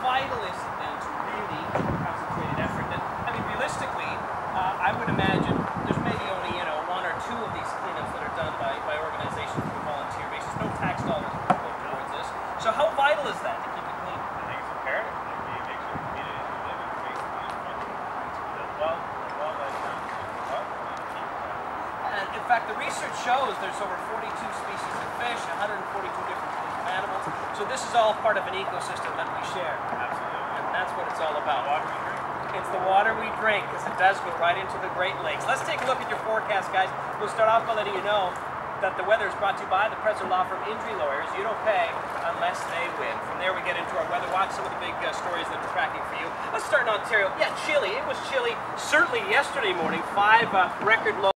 vital is it then to really concentrated effort? I mean, realistically, uh, I would imagine there's maybe only, you know, one or two of these cleanups that are done by, by organizations on a volunteer basis. No tax dollars go towards this. So how vital is that to keep it clean? I think it's imperative. And in fact, the research shows there's over 42 species of fish, 142 different animals. So this is all part of an ecosystem that we It's the water we drink because it does go right into the Great Lakes. Let's take a look at your forecast, guys. We'll start off by letting you know that the weather is brought to you by the Preszler Law Firm Injury Lawyers. You don't pay unless they win. From there, we get into our weather watch, some of the big uh, stories that we're tracking for you. Let's start in Ontario. Yeah, chilly. It was chilly certainly yesterday morning. Five uh, record low.